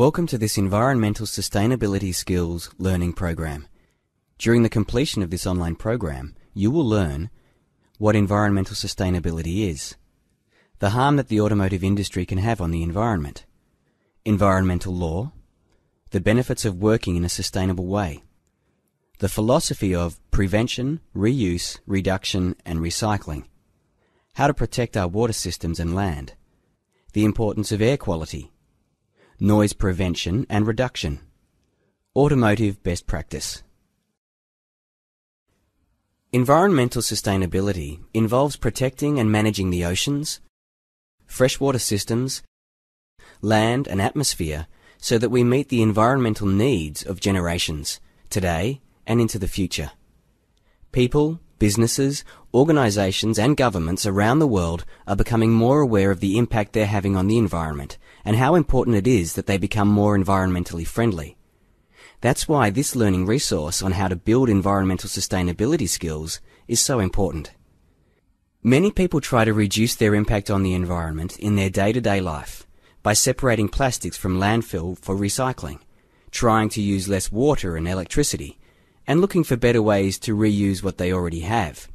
Welcome to this Environmental Sustainability Skills learning program. During the completion of this online program, you will learn what environmental sustainability is, the harm that the automotive industry can have on the environment, environmental law, the benefits of working in a sustainable way, the philosophy of prevention, reuse, reduction, and recycling, how to protect our water systems and land, the importance of air quality, noise prevention and reduction, automotive best practice. Environmental sustainability involves protecting and managing the oceans, freshwater systems, land and atmosphere so that we meet the environmental needs of generations today and into the future. People, businesses, organisations and governments around the world are becoming more aware of the impact they're having on the environment and how important it is that they become more environmentally friendly. That's why this learning resource on how to build environmental sustainability skills is so important. Many people try to reduce their impact on the environment in their day-to-day life by separating plastics from landfill for recycling, trying to use less water and electricity, and looking for better ways to reuse what they already have.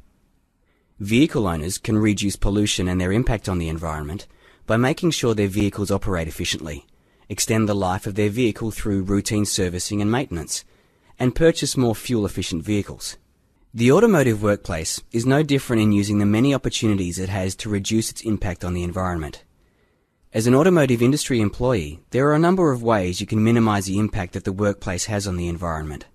Vehicle owners can reduce pollution and their impact on the environment by making sure their vehicles operate efficiently, extend the life of their vehicle through routine servicing and maintenance, and purchase more fuel-efficient vehicles. The automotive workplace is no different in using the many opportunities it has to reduce its impact on the environment. As an automotive industry employee, there are a number of ways you can minimize the impact that the workplace has on the environment.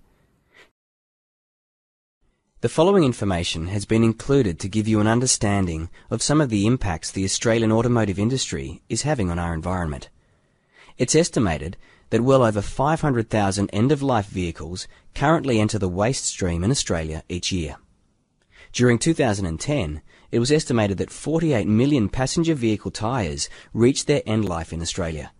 The following information has been included to give you an understanding of some of the impacts the Australian automotive industry is having on our environment. It's estimated that well over 500,000 end-of-life vehicles currently enter the waste stream in Australia each year. During 2010, it was estimated that 48 million passenger vehicle tyres reached their end life in Australia.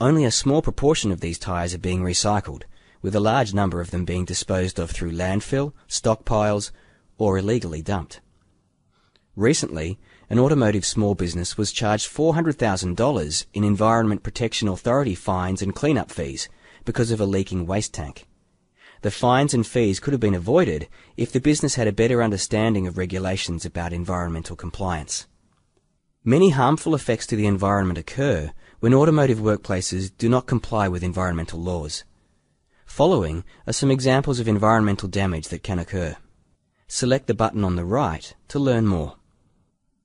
Only a small proportion of these tyres are being recycled, with a large number of them being disposed of through landfill, stockpiles, or illegally dumped. Recently, an automotive small business was charged $400,000 in Environment Protection Authority fines and cleanup fees because of a leaking waste tank. The fines and fees could have been avoided if the business had a better understanding of regulations about environmental compliance. Many harmful effects to the environment occur when automotive workplaces do not comply with environmental laws. Following are some examples of environmental damage that can occur. Select the button on the right to learn more.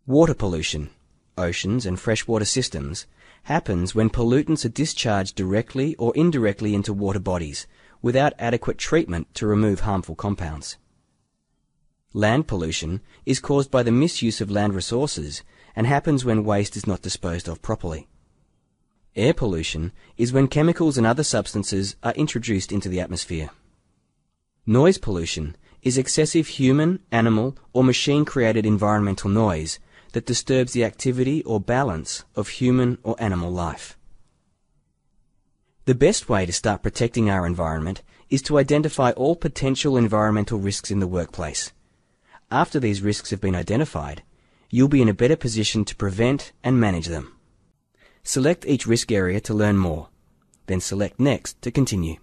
Water pollution, oceans and freshwater systems, happens when pollutants are discharged directly or indirectly into water bodies without adequate treatment to remove harmful compounds. Land pollution is caused by the misuse of land resources and happens when waste is not disposed of properly. Air pollution is when chemicals and other substances are introduced into the atmosphere. Noise pollution is excessive human, animal, or machine created environmental noise that disturbs the activity or balance of human or animal life. The best way to start protecting our environment is to identify all potential environmental risks in the workplace. After these risks have been identified, you'll be in a better position to prevent and manage them. Select each risk area to learn more, then select Next to continue.